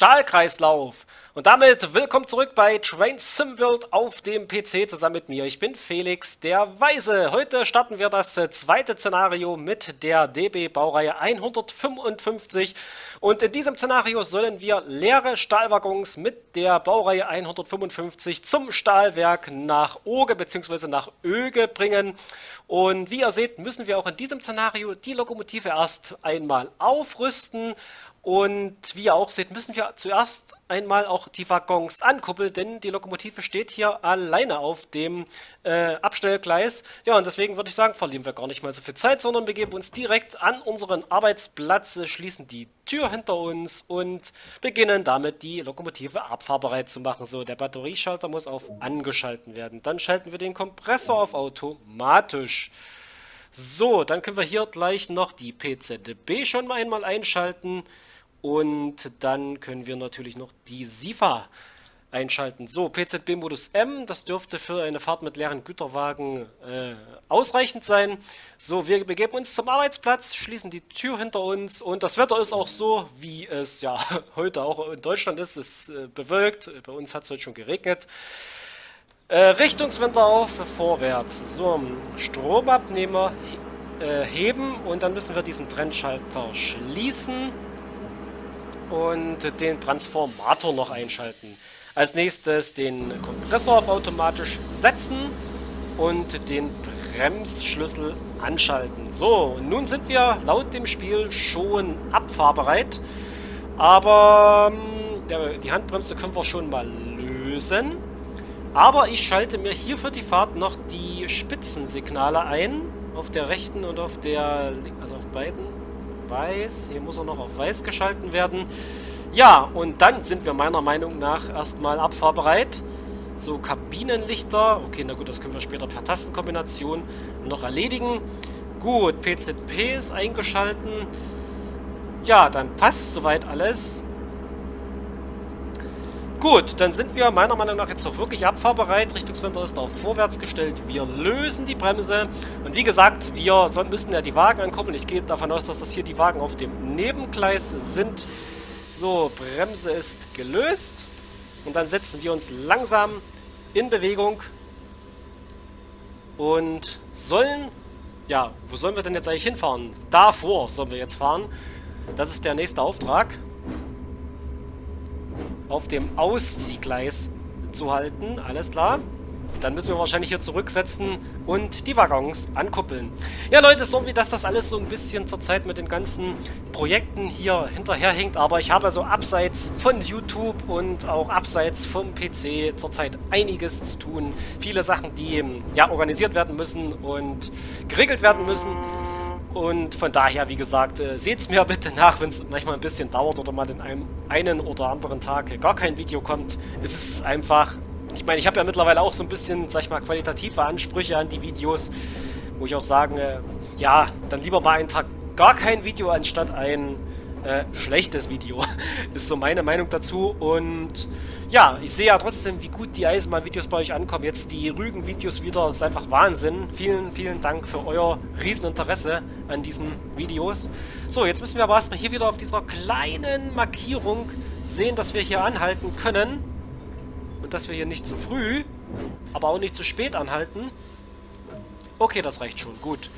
Stahlkreislauf. Und damit willkommen zurück bei Train Sim World auf dem PC zusammen mit mir. Ich bin Felix, der Weise. Heute starten wir das äh, zweite Szenario mit der DB Baureihe 155. Und in diesem Szenario sollen wir leere Stahlwaggons mit der Baureihe 155 zum Stahlwerk nach Oge bzw. nach Öge bringen. Und wie ihr seht, müssen wir auch in diesem Szenario die Lokomotive erst einmal aufrüsten und wie ihr auch seht, müssen wir zuerst einmal auch die Waggons ankuppeln, denn die Lokomotive steht hier alleine auf dem äh, Abstellgleis. Ja, und deswegen würde ich sagen, verlieren wir gar nicht mal so viel Zeit, sondern wir geben uns direkt an unseren Arbeitsplatz, schließen die Tür hinter uns und beginnen damit die Lokomotive abfahrbereit zu machen. So, der Batterieschalter muss auf angeschalten werden. Dann schalten wir den Kompressor auf automatisch. So, dann können wir hier gleich noch die PZB schon mal einmal einschalten. Und dann können wir natürlich noch die SIFA einschalten. So, PZB-Modus M, das dürfte für eine Fahrt mit leeren Güterwagen äh, ausreichend sein. So, wir begeben uns zum Arbeitsplatz, schließen die Tür hinter uns und das Wetter ist auch so, wie es ja heute auch in Deutschland ist. Es ist äh, bewölkt, bei uns hat es heute schon geregnet. Äh, auf, vorwärts. So, Stromabnehmer äh, heben und dann müssen wir diesen Trennschalter schließen und den Transformator noch einschalten. Als nächstes den Kompressor auf automatisch setzen und den Bremsschlüssel anschalten. So, nun sind wir laut dem Spiel schon abfahrbereit. Aber ähm, die Handbremse können wir schon mal lösen. Aber ich schalte mir hier für die Fahrt noch die Spitzensignale ein. Auf der rechten und auf der, also auf beiden weiß. Hier muss er noch auf weiß geschalten werden. Ja, und dann sind wir meiner Meinung nach erstmal abfahrbereit. So, Kabinenlichter. Okay, na gut, das können wir später per Tastenkombination noch erledigen. Gut, PZP ist eingeschalten. Ja, dann passt soweit alles. Gut, dann sind wir meiner Meinung nach jetzt doch wirklich abfahrbereit. Richtungswender ist auf vorwärts gestellt. Wir lösen die Bremse. Und wie gesagt, wir müssen ja die Wagen ankuppeln. Ich gehe davon aus, dass das hier die Wagen auf dem Nebengleis sind. So, Bremse ist gelöst. Und dann setzen wir uns langsam in Bewegung. Und sollen... Ja, wo sollen wir denn jetzt eigentlich hinfahren? Davor sollen wir jetzt fahren. Das ist der nächste Auftrag auf dem Ausziehgleis zu halten. Alles klar. Dann müssen wir wahrscheinlich hier zurücksetzen und die Waggons ankuppeln. Ja, Leute, so wie das alles so ein bisschen zurzeit mit den ganzen Projekten hier hinterherhinkt. Aber ich habe also abseits von YouTube und auch abseits vom PC zurzeit einiges zu tun. Viele Sachen, die ja organisiert werden müssen und geregelt werden müssen. Und von daher, wie gesagt, äh, seht es mir bitte nach, wenn es manchmal ein bisschen dauert oder mal in einem einen oder anderen Tag gar kein Video kommt. Es ist einfach... Ich meine, ich habe ja mittlerweile auch so ein bisschen, sag ich mal, qualitative Ansprüche an die Videos, wo ich auch sagen, äh, ja, dann lieber mal einen Tag gar kein Video anstatt ein äh, schlechtes Video. ist so meine Meinung dazu und ja, ich sehe ja trotzdem, wie gut die Eisenbahn-Videos bei euch ankommen. Jetzt die Rügen-Videos wieder, das ist einfach Wahnsinn. Vielen, vielen Dank für euer Rieseninteresse an diesen Videos. So, jetzt müssen wir aber erstmal hier wieder auf dieser kleinen Markierung sehen, dass wir hier anhalten können. Und dass wir hier nicht zu früh, aber auch nicht zu spät anhalten. Okay, das reicht schon. Gut.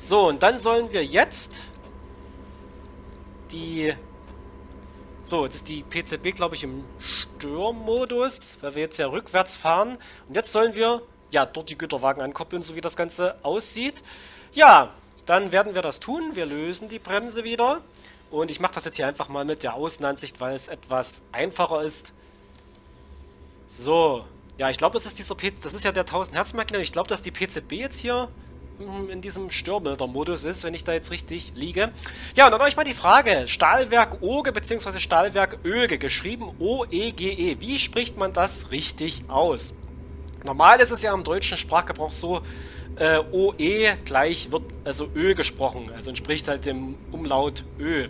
So, und dann sollen wir jetzt die so, jetzt ist die PZB, glaube ich, im Störmodus, weil wir jetzt ja rückwärts fahren. Und jetzt sollen wir, ja, dort die Güterwagen ankoppeln, so wie das Ganze aussieht. Ja, dann werden wir das tun. Wir lösen die Bremse wieder. Und ich mache das jetzt hier einfach mal mit der Außenansicht, weil es etwas einfacher ist. So. Ja, ich glaube, das ist dieser P das ist ja der 1000 Hertz Maschine. Ich glaube, dass die PZB jetzt hier in diesem Störmelder-Modus ist, wenn ich da jetzt richtig liege. Ja, und dann euch mal die Frage. Stahlwerk Oge bzw. Stahlwerk Öge, geschrieben O-E-G-E. -E. Wie spricht man das richtig aus? Normal ist es ja im deutschen Sprachgebrauch so, äh, OE gleich wird also Ö gesprochen, also entspricht halt dem Umlaut Ö.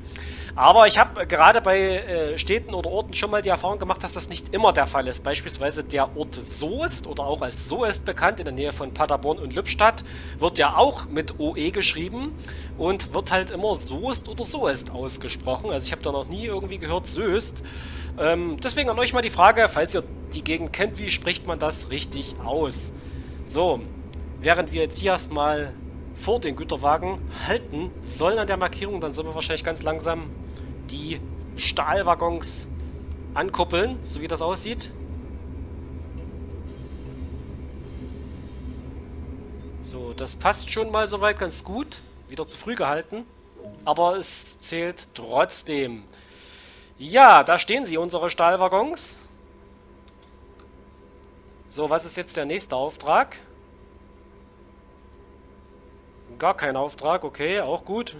Aber ich habe gerade bei äh, Städten oder Orten schon mal die Erfahrung gemacht, dass das nicht immer der Fall ist. Beispielsweise der Ort Soest oder auch als Soest bekannt, in der Nähe von Paderborn und Lippstadt, wird ja auch mit OE geschrieben und wird halt immer Soest oder Soest ausgesprochen. Also ich habe da noch nie irgendwie gehört Söst. Ähm, deswegen an euch mal die Frage, falls ihr die Gegend kennt, wie spricht man das richtig aus? So, während wir jetzt hier erstmal vor den Güterwagen halten sollen an der Markierung, dann sollen wir wahrscheinlich ganz langsam die Stahlwaggons ankuppeln, so wie das aussieht. So, das passt schon mal soweit ganz gut. Wieder zu früh gehalten. Aber es zählt trotzdem. Ja, da stehen sie, unsere Stahlwaggons. So, was ist jetzt der nächste Auftrag? Gar kein Auftrag, okay, auch gut.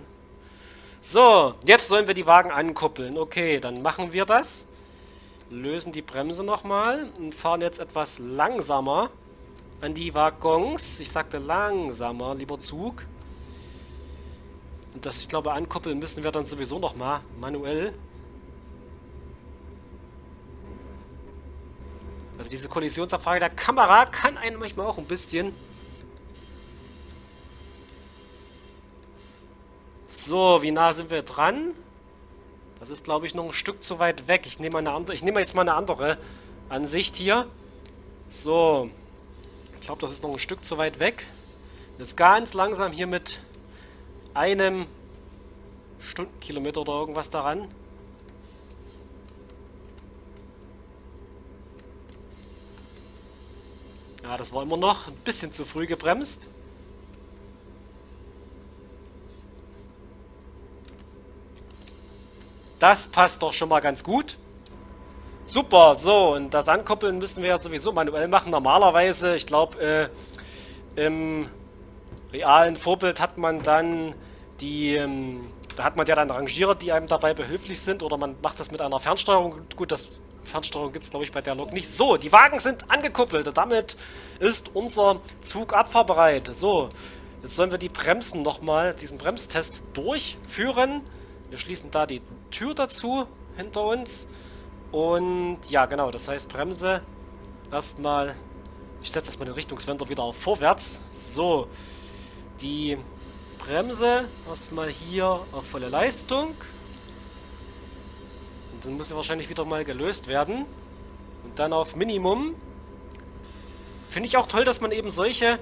So, jetzt sollen wir die Wagen ankuppeln. Okay, dann machen wir das. Lösen die Bremse nochmal und fahren jetzt etwas langsamer an die Waggons. Ich sagte langsamer, lieber Zug. Und das, ich glaube, ankuppeln müssen wir dann sowieso nochmal manuell. Also diese Kollisionsabfrage der Kamera kann einen manchmal auch ein bisschen So, wie nah sind wir dran? Das ist, glaube ich, noch ein Stück zu weit weg. Ich nehme, eine jetzt mal eine andere Ansicht hier. So. Ich glaube, das ist noch ein Stück zu weit weg. Jetzt ganz langsam hier mit einem Stundenkilometer oder irgendwas daran. Ja, das war immer noch ein bisschen zu früh gebremst. Das passt doch schon mal ganz gut. Super, so, und das Ankoppeln müssen wir ja sowieso manuell machen. Normalerweise, ich glaube, äh, im realen Vorbild hat man dann die, ähm, da hat man ja dann Rangierer, die einem dabei behilflich sind, oder man macht das mit einer Fernsteuerung. Gut, das Fernsteuerung gibt es, glaube ich, bei der Lok nicht. So, die Wagen sind angekuppelt. Damit ist unser Zug abfahrbereit. So, jetzt sollen wir die Bremsen nochmal, diesen Bremstest durchführen. Wir schließen da die Tür dazu hinter uns. Und ja, genau, das heißt Bremse. Erstmal, ich setze erstmal den Richtungswender wieder auf vorwärts. So, die Bremse erstmal hier auf volle Leistung. Und dann muss sie wahrscheinlich wieder mal gelöst werden. Und dann auf Minimum. Finde ich auch toll, dass man eben solche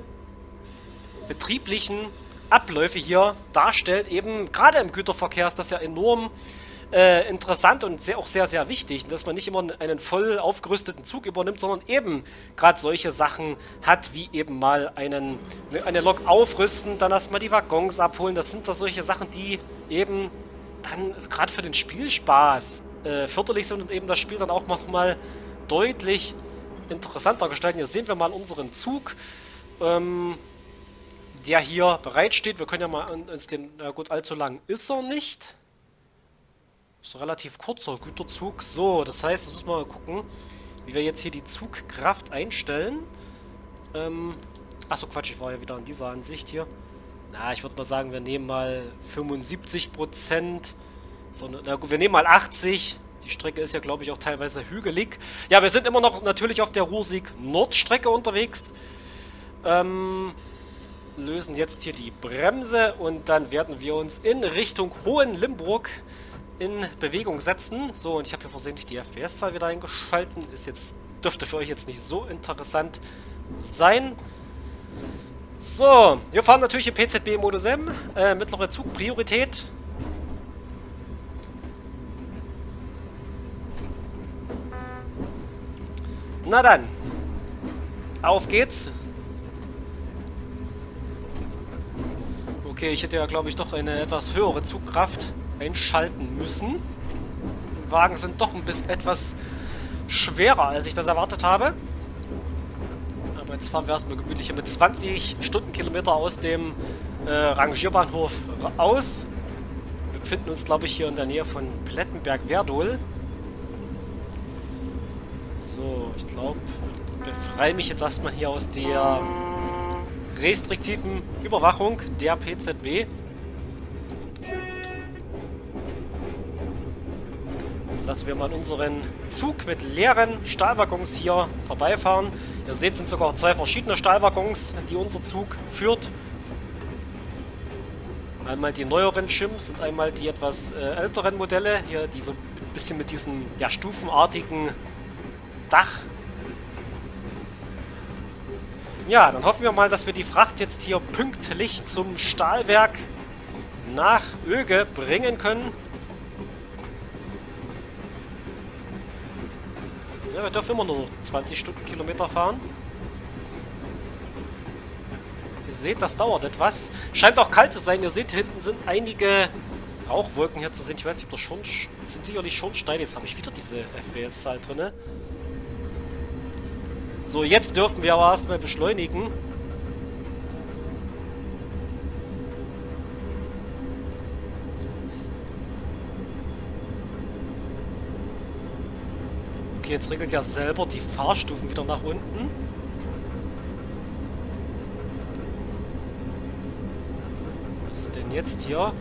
betrieblichen Abläufe hier darstellt. Eben gerade im Güterverkehr ist das ja enorm äh, interessant und sehr, auch sehr, sehr wichtig, dass man nicht immer einen voll aufgerüsteten Zug übernimmt, sondern eben gerade solche Sachen hat, wie eben mal einen, eine Lok aufrüsten, dann erstmal die Waggons abholen. Das sind da solche Sachen, die eben dann gerade für den Spielspaß äh, förderlich sind und eben das Spiel dann auch nochmal deutlich interessanter gestalten. Hier sehen wir mal unseren Zug. Ähm, der hier bereitsteht. Wir können ja mal uns den, na gut, allzu lang ist er nicht. Ist ein relativ kurzer Güterzug. So, das heißt, jetzt müssen wir mal gucken, wie wir jetzt hier die Zugkraft einstellen. Ähm, achso, Quatsch, ich war ja wieder in dieser Ansicht hier. Na, ich würde mal sagen, wir nehmen mal 75%. So, na gut, wir nehmen mal 80. Die Strecke ist ja, glaube ich, auch teilweise hügelig. Ja, wir sind immer noch natürlich auf der Rursig-Nord-Strecke unterwegs. Ähm, lösen jetzt hier die Bremse und dann werden wir uns in Richtung Hohen Limburg in Bewegung setzen. So, und ich habe hier versehentlich die FPS-Zahl wieder eingeschalten. Ist jetzt, dürfte für euch jetzt nicht so interessant sein. So, wir fahren natürlich im PZB-Modus M. Äh, mittlere Zugpriorität. Na dann. Auf geht's. Okay, ich hätte ja, glaube ich, doch eine etwas höhere Zugkraft einschalten müssen. Die Wagen sind doch ein bisschen etwas schwerer, als ich das erwartet habe. Aber jetzt fahren wir erstmal gemütlich mit 20 Stundenkilometer aus dem äh, Rangierbahnhof aus. Wir befinden uns, glaube ich, hier in der Nähe von Plettenberg-Werdohl. So, ich glaube, befreie mich jetzt erstmal hier aus der restriktiven Überwachung der PZW. Lassen wir mal unseren Zug mit leeren Stahlwaggons hier vorbeifahren. Ihr seht, es sind sogar zwei verschiedene Stahlwaggons, die unser Zug führt. Einmal die neueren Shims und einmal die etwas äh, älteren Modelle. Hier, die so ein bisschen mit diesem ja, stufenartigen Dach. Ja, dann hoffen wir mal, dass wir die Fracht jetzt hier pünktlich zum Stahlwerk nach Öge bringen können. Ja, wir dürfen immer nur 20 Stundenkilometer fahren. Ihr seht, das dauert etwas. Scheint auch kalt zu sein. Ihr seht, hinten sind einige Rauchwolken hier zu sehen. Ich weiß nicht, ob das schon... sind sicherlich schon Steine. Jetzt habe ich wieder diese FPS-Zahl drin. So, jetzt dürfen wir aber erstmal beschleunigen. Okay, jetzt regelt ja selber die Fahrstufen wieder nach unten. denn jetzt hier?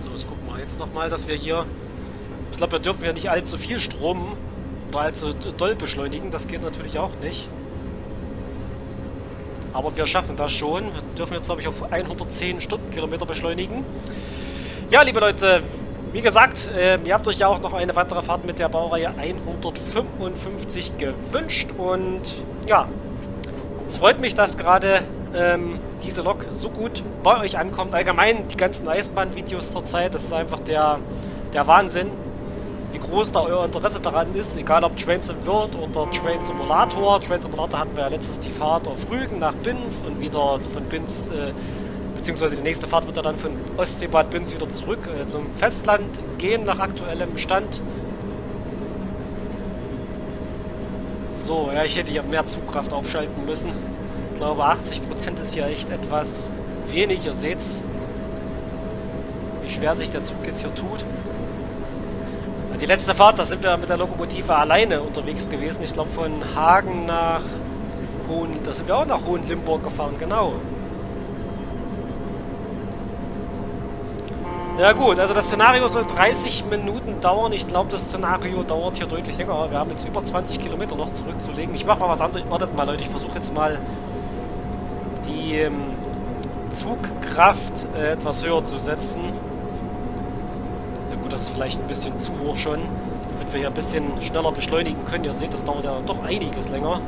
So, jetzt gucken wir jetzt nochmal, dass wir hier... Ich glaube, wir dürfen ja nicht allzu viel Strom oder allzu doll beschleunigen. Das geht natürlich auch nicht. Aber wir schaffen das schon. Wir dürfen jetzt, glaube ich, auf 110 Stundenkilometer beschleunigen. Ja, liebe Leute, wie gesagt, äh, ihr habt euch ja auch noch eine weitere Fahrt mit der Baureihe 155 gewünscht. Und ja, es freut mich, dass gerade ähm, diese Lok so gut bei euch ankommt. Allgemein die ganzen Eisenbahnvideos zurzeit, das ist einfach der, der Wahnsinn, groß da euer Interesse daran ist. Egal ob Train Sim World oder Train Simulator. Train Simulator hatten wir ja letztens die Fahrt auf Rügen nach Binz und wieder von Binz, äh, beziehungsweise die nächste Fahrt wird ja dann von Ostseebad Binz wieder zurück äh, zum Festland gehen nach aktuellem Stand. So, ja, ich hätte hier mehr Zugkraft aufschalten müssen. Ich glaube, 80% ist hier echt etwas wenig. Ihr seht's, wie schwer sich der Zug jetzt hier tut. Die letzte Fahrt, da sind wir mit der Lokomotive alleine unterwegs gewesen. Ich glaube, von Hagen nach Hohen... Da sind wir auch nach Hohenlimburg gefahren, genau. Ja gut, also das Szenario soll 30 Minuten dauern. Ich glaube, das Szenario dauert hier deutlich länger. Wir haben jetzt über 20 Kilometer noch zurückzulegen. Ich mache mal was anderes. Wartet mal, Leute. Ich versuche jetzt mal die ähm, Zugkraft äh, etwas höher zu setzen. Ja das ist vielleicht ein bisschen zu hoch schon. Damit wir hier ein bisschen schneller beschleunigen können. Ihr seht, das dauert ja doch einiges länger.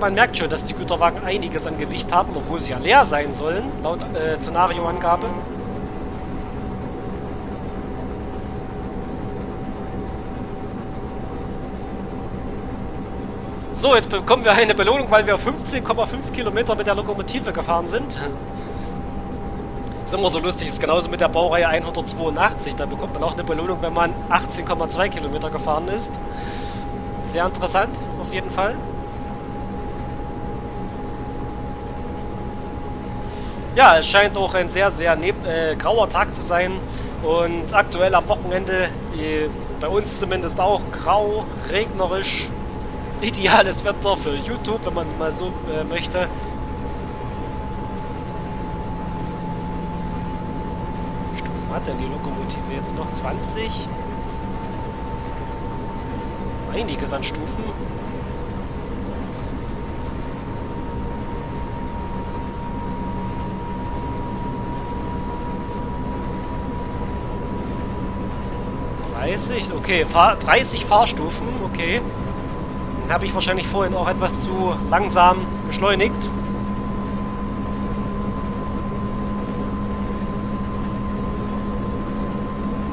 man merkt schon, dass die Güterwagen einiges an Gewicht haben, obwohl sie ja leer sein sollen, laut äh, Szenarioangabe. So, jetzt bekommen wir eine Belohnung, weil wir 15,5 Kilometer mit der Lokomotive gefahren sind. ist immer so lustig, ist genauso mit der Baureihe 182. Da bekommt man auch eine Belohnung, wenn man 18,2 Kilometer gefahren ist. Sehr interessant, auf jeden Fall. Ja, es scheint auch ein sehr, sehr äh, grauer Tag zu sein. Und aktuell am Wochenende, äh, bei uns zumindest auch, grau, regnerisch. Ideales Wetter für YouTube, wenn man es mal so äh, möchte. Stufen hat denn die Lokomotive jetzt noch? 20? Einiges an Stufen. 30, okay, Fahr 30 Fahrstufen, okay. Habe ich wahrscheinlich vorhin auch etwas zu langsam beschleunigt.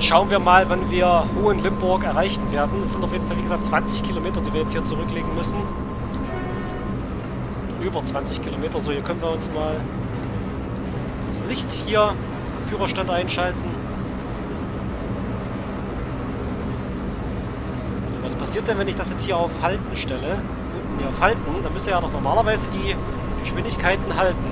Schauen wir mal, wann wir Hohenlimburg erreichen werden. Es sind auf jeden Fall, wie gesagt, 20 Kilometer, die wir jetzt hier zurücklegen müssen. Über 20 Kilometer. So, hier können wir uns mal das Licht hier, Führerstand einschalten. passiert denn, wenn ich das jetzt hier auf Halten stelle? Unten hier auf Halten, dann müsste ja doch normalerweise die Geschwindigkeiten halten.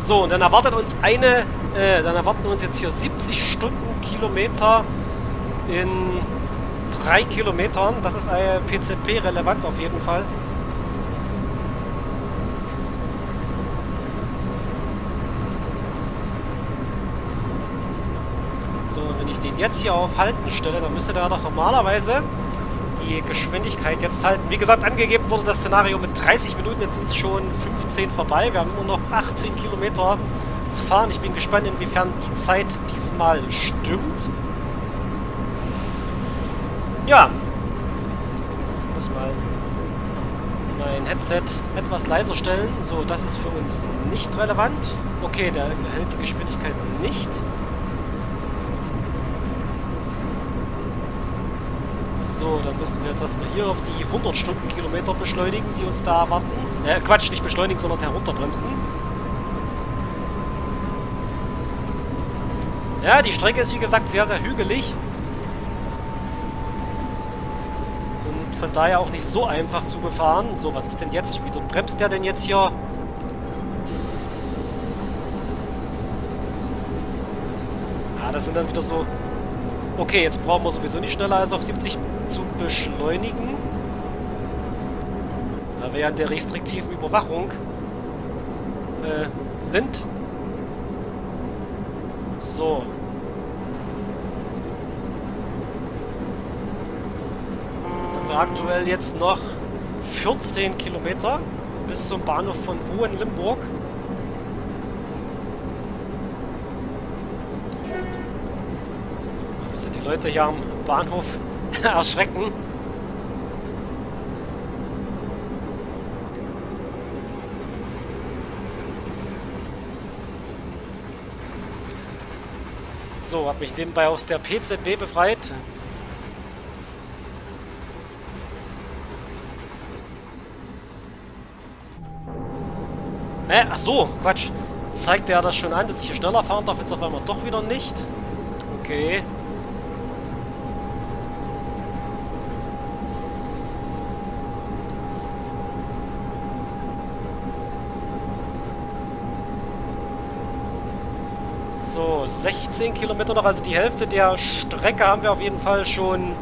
So, und dann erwartet uns eine, äh, dann erwarten uns jetzt hier 70 Stundenkilometer in 3 Kilometern. Das ist äh, PZP relevant auf jeden Fall. Jetzt hier auf Halten stelle, dann müsste der doch normalerweise die Geschwindigkeit jetzt halten. Wie gesagt, angegeben wurde das Szenario mit 30 Minuten, jetzt sind es schon 15 vorbei. Wir haben immer noch 18 Kilometer zu fahren. Ich bin gespannt, inwiefern die Zeit diesmal stimmt. Ja. Ich muss mal mein Headset etwas leiser stellen. So, das ist für uns nicht relevant. Okay, der hält die Geschwindigkeit nicht. So, dann müssen wir jetzt erstmal hier auf die 100 Stundenkilometer beschleunigen, die uns da erwarten. Äh, Quatsch, nicht beschleunigen, sondern herunterbremsen. Ja, die Strecke ist wie gesagt sehr, sehr hügelig. Und von daher auch nicht so einfach zu befahren. So, was ist denn jetzt? Wie bremst der denn jetzt hier? Ah, das sind dann wieder so... Okay, jetzt brauchen wir sowieso nicht schneller als auf 70 zu beschleunigen. Da wir ja in der restriktiven Überwachung äh, sind. So. Haben wir aktuell jetzt noch 14 Kilometer bis zum Bahnhof von Hohenlimburg. Sind die Leute hier am Bahnhof erschrecken. So, hat mich nebenbei aus der PZB befreit. Äh, ach so, Quatsch. Zeigt er das schon an, dass ich hier schneller fahren darf, jetzt auf einmal doch wieder nicht. Okay. So, 16 Kilometer noch, also die Hälfte der Strecke haben wir auf jeden Fall schon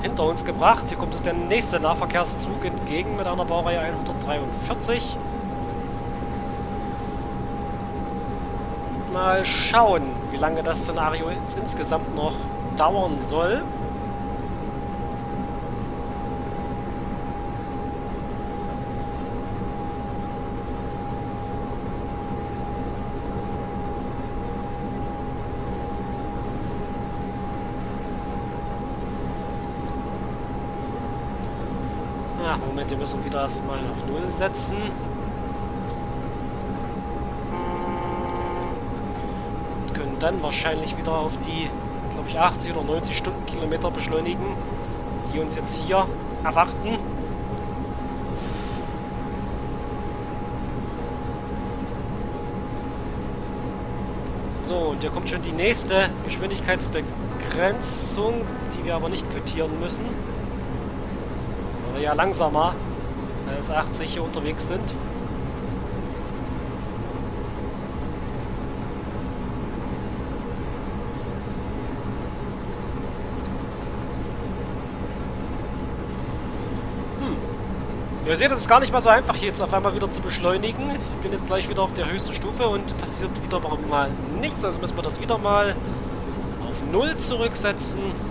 hinter uns gebracht. Hier kommt uns der nächste Nahverkehrszug entgegen mit einer Baureihe 143. Mal schauen, wie lange das Szenario jetzt insgesamt noch dauern soll. Moment, wir müssen wieder erstmal auf Null setzen. Und können dann wahrscheinlich wieder auf die, glaube ich, 80 oder 90 Stundenkilometer beschleunigen, die uns jetzt hier erwarten. So, und hier kommt schon die nächste Geschwindigkeitsbegrenzung, die wir aber nicht quittieren müssen ja langsamer als 80 hier unterwegs sind. Hm. Ihr seht, es ist gar nicht mal so einfach, hier jetzt auf einmal wieder zu beschleunigen. Ich bin jetzt gleich wieder auf der höchsten Stufe und passiert wieder mal nichts. Also müssen wir das wieder mal auf Null zurücksetzen.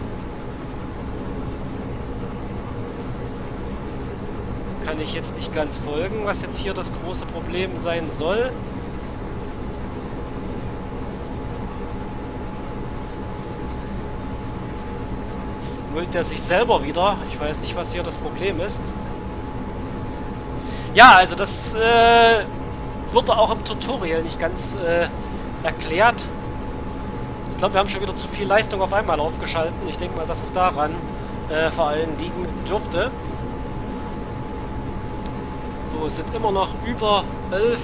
Kann ich jetzt nicht ganz folgen, was jetzt hier das große Problem sein soll. Nullt er sich selber wieder. Ich weiß nicht, was hier das Problem ist. Ja, also das äh, wurde auch im Tutorial nicht ganz äh, erklärt. Ich glaube, wir haben schon wieder zu viel Leistung auf einmal aufgeschalten. Ich denke mal, dass es daran äh, vor allem liegen dürfte. So, es sind immer noch über 11,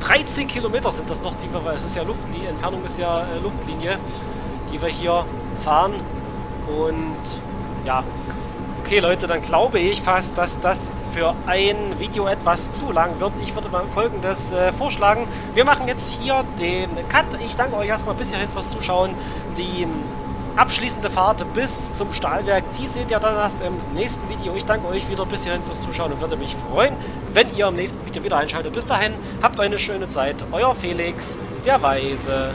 13 Kilometer sind das noch, die wir, es ist ja Luftlinie, Entfernung ist ja äh, Luftlinie, die wir hier fahren. Und ja, Okay, Leute, dann glaube ich fast, dass das für ein Video etwas zu lang wird. Ich würde mal folgendes äh, vorschlagen. Wir machen jetzt hier den Cut. Ich danke euch erstmal bis hierhin fürs Zuschauen. Die abschließende Fahrt bis zum Stahlwerk, die seht ihr dann erst im nächsten Video. Ich danke euch wieder bis hierhin fürs Zuschauen und würde mich freuen, wenn ihr im nächsten Video wieder einschaltet. Bis dahin, habt eine schöne Zeit. Euer Felix, der Weise.